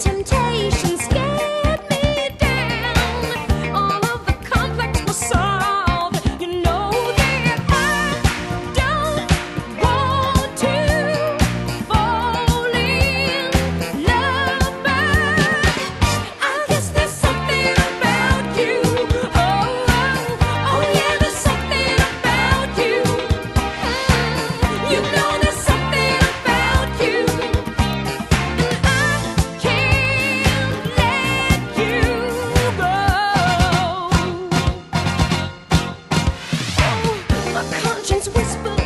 悄悄。conscience whisper.